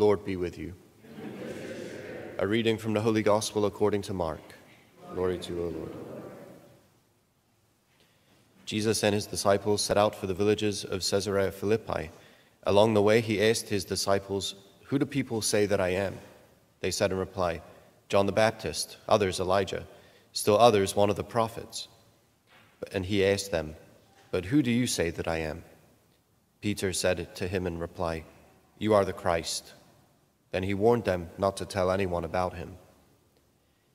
Lord be with you. A reading from the Holy Gospel according to Mark. Glory to you, O Lord. Jesus and his disciples set out for the villages of Caesarea Philippi. Along the way, he asked his disciples, Who do people say that I am? They said in reply, John the Baptist, others Elijah, still others one of the prophets. And he asked them, But who do you say that I am? Peter said to him in reply, You are the Christ. Then he warned them not to tell anyone about him.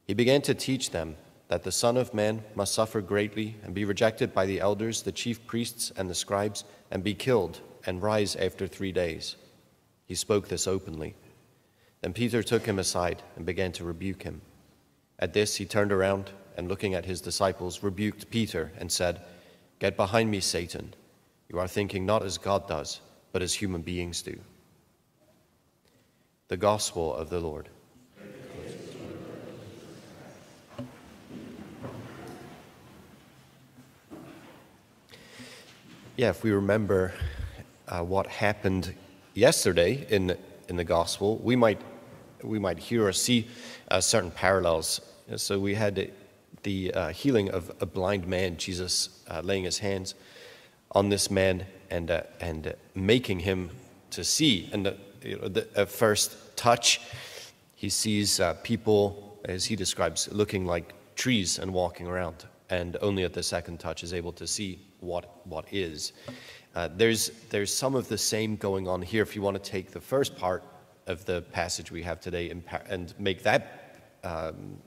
He began to teach them that the Son of Man must suffer greatly and be rejected by the elders, the chief priests, and the scribes, and be killed, and rise after three days. He spoke this openly. Then Peter took him aside and began to rebuke him. At this, he turned around and, looking at his disciples, rebuked Peter and said, Get behind me, Satan. You are thinking not as God does, but as human beings do. The Gospel of the Lord. Yeah, if we remember uh, what happened yesterday in in the Gospel, we might we might hear or see uh, certain parallels. So we had the uh, healing of a blind man, Jesus uh, laying his hands on this man and uh, and making him to see. And you know, the at first touch, he sees uh, people, as he describes, looking like trees and walking around. And only at the second touch is able to see what what is. Uh, there's there's some of the same going on here. If you want to take the first part of the passage we have today and, and make that um,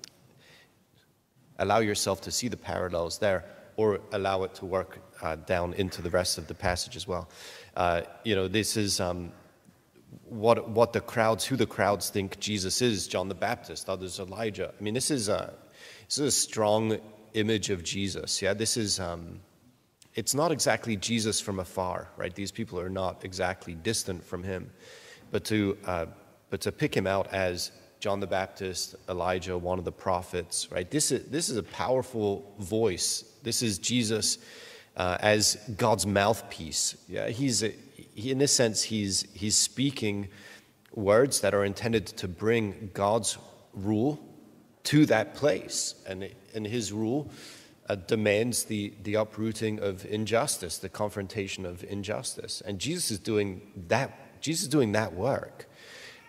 allow yourself to see the parallels there, or allow it to work uh, down into the rest of the passage as well. Uh, you know, this is um, what what the crowds, who the crowds think Jesus is: John the Baptist, others Elijah. I mean, this is a this is a strong image of Jesus. Yeah, this is. Um, it's not exactly Jesus from afar, right? These people are not exactly distant from him, but to uh, but to pick him out as John the Baptist, Elijah, one of the prophets, right? This is this is a powerful voice. This is Jesus uh, as God's mouthpiece. Yeah, he's a, he, in this sense he's he's speaking words that are intended to bring God's rule to that place, and and his rule uh, demands the, the uprooting of injustice, the confrontation of injustice. And Jesus is doing that, Jesus is doing that work.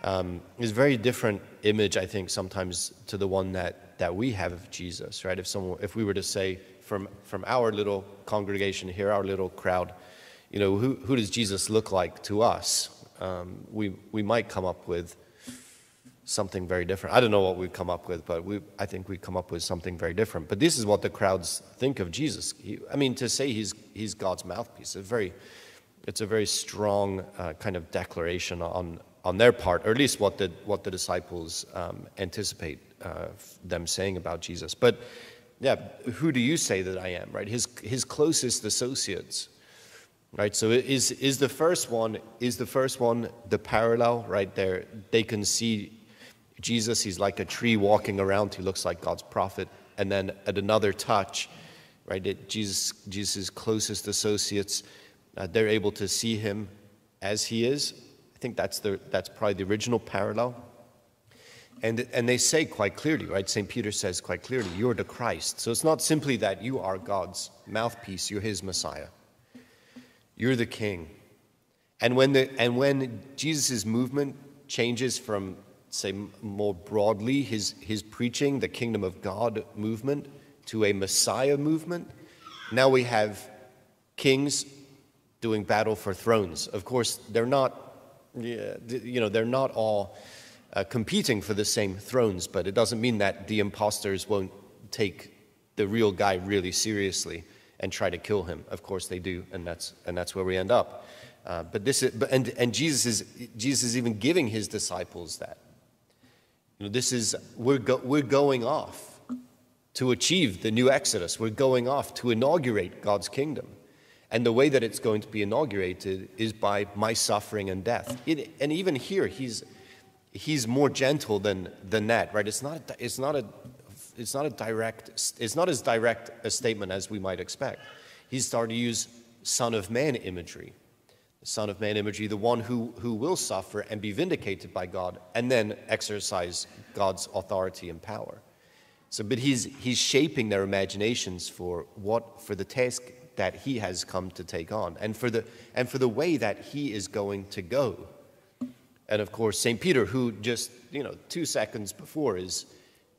Um, it's a very different image, I think, sometimes to the one that, that we have of Jesus, right? If, someone, if we were to say from, from our little congregation here, our little crowd, you know, who, who does Jesus look like to us? Um, we, we might come up with something very different. I don't know what we'd come up with, but we, I think we'd come up with something very different. But this is what the crowds think of Jesus. He, I mean, to say he's, he's God's mouthpiece, a very, it's a very strong uh, kind of declaration on, on their part, or at least what the, what the disciples um, anticipate uh, them saying about Jesus. But yeah, who do you say that I am, right? His, his closest associates, right? So is, is the first one, is the first one the parallel, right there? They can see Jesus, he's like a tree walking around. He looks like God's prophet. And then at another touch, right, it, Jesus, Jesus' closest associates, uh, they're able to see him as he is. I think that's, the, that's probably the original parallel. And, and they say quite clearly, right? St. Peter says quite clearly, you're the Christ. So it's not simply that you are God's mouthpiece, you're his Messiah. You're the king. And when, the, and when Jesus' movement changes from say more broadly, his, his preaching, the kingdom of God movement, to a Messiah movement. Now we have kings doing battle for thrones. Of course, they're not, you know, they're not all uh, competing for the same thrones, but it doesn't mean that the imposters won't take the real guy really seriously and try to kill him. Of course they do, and that's, and that's where we end up. Uh, but this is, and, and Jesus is, Jesus is even giving his disciples that. You know, this is, we're, go, we're going off to achieve the new Exodus. We're going off to inaugurate God's kingdom. And the way that it's going to be inaugurated is by my suffering and death. It, and even here, he's, he's more gentle than, than that, right? It's not, it's, not a, it's not a direct, it's not as direct a statement as we might expect. He's started to use Son of Man imagery. the Son of Man imagery, the one who, who will suffer and be vindicated by God and then exercise God's authority and power. So, but he's, he's shaping their imaginations for what, for the task that he has come to take on and for the, and for the way that he is going to go. And of course, St. Peter, who just, you know, two seconds before is,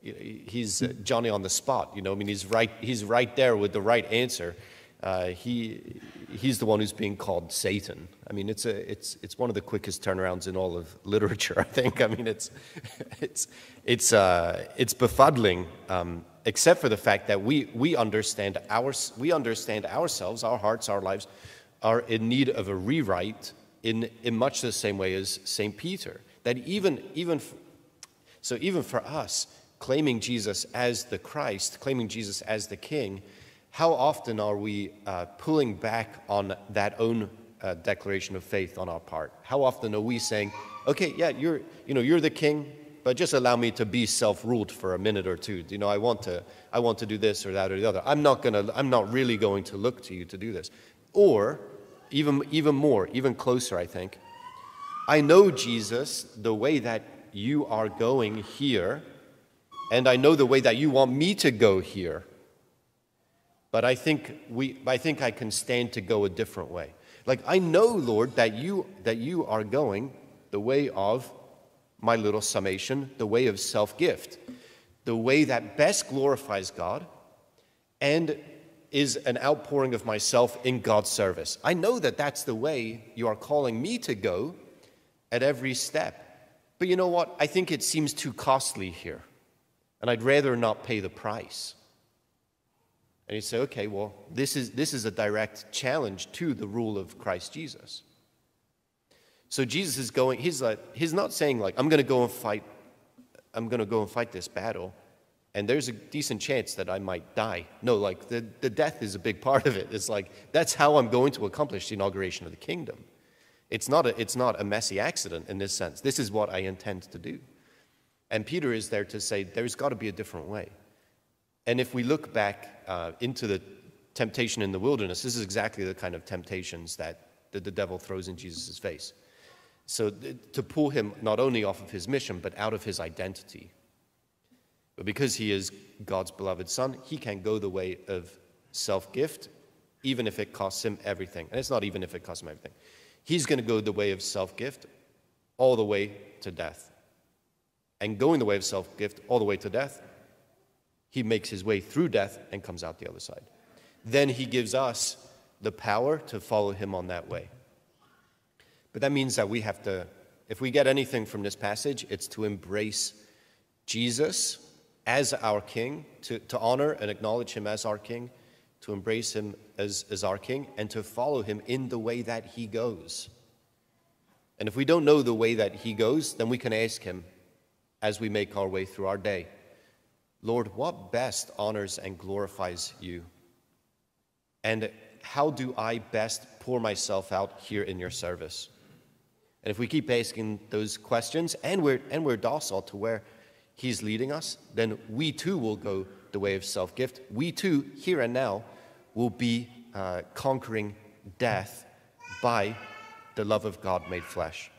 he's uh, Johnny on the spot, you know, I mean, he's right, he's right there with the right answer. Uh, he, he's the one who's being called Satan. I mean, it's, a, it's, it's one of the quickest turnarounds in all of literature, I think. I mean, it's, it's, it's, uh, it's befuddling, um, except for the fact that we, we, understand our, we understand ourselves, our hearts, our lives are in need of a rewrite in, in much the same way as St. Peter. That even, even, so even for us, claiming Jesus as the Christ, claiming Jesus as the King, how often are we uh, pulling back on that own uh, declaration of faith on our part? How often are we saying, okay, yeah, you're, you know, you're the king, but just allow me to be self-ruled for a minute or two. You know, I want to, I want to do this or that or the other. I'm not gonna, I'm not really going to look to you to do this. Or, even, even more, even closer, I think, I know, Jesus, the way that you are going here, and I know the way that you want me to go here. But I think, we, I think I can stand to go a different way. Like, I know, Lord, that you, that you are going the way of my little summation, the way of self gift, the way that best glorifies God and is an outpouring of myself in God's service. I know that that's the way you are calling me to go at every step. But you know what? I think it seems too costly here, and I'd rather not pay the price. And you say, okay, well, this is, this is a direct challenge to the rule of Christ Jesus. So Jesus is going, he's, like, he's not saying, like, I'm going to go and fight, I'm going to go and fight this battle, and there's a decent chance that I might die. No, like, the, the death is a big part of it. It's like, that's how I'm going to accomplish the inauguration of the kingdom. It's not a, it's not a messy accident in this sense. This is what I intend to do. And Peter is there to say, there's got to be a different way. And if we look back uh, into the temptation in the wilderness, this is exactly the kind of temptations that the, the devil throws in Jesus' face. So, to pull him not only off of his mission, but out of his identity. But because he is God's beloved son, he can go the way of self gift, even if it costs him everything. And it's not even if it costs him everything. He's going to go the way of self gift all the way to death. And going the way of self gift all the way to death he makes his way through death and comes out the other side. Then he gives us the power to follow him on that way. But that means that we have to, if we get anything from this passage, it's to embrace Jesus as our king, to, to honor and acknowledge him as our king, to embrace him as, as our king, and to follow him in the way that he goes. And if we don't know the way that he goes, then we can ask him as we make our way through our day. Lord, what best honors and glorifies you? And how do I best pour myself out here in your service? And if we keep asking those questions and we're, and we're docile to where He's leading us, then we too will go the way of self gift. We too, here and now, will be uh, conquering death by the love of God made flesh.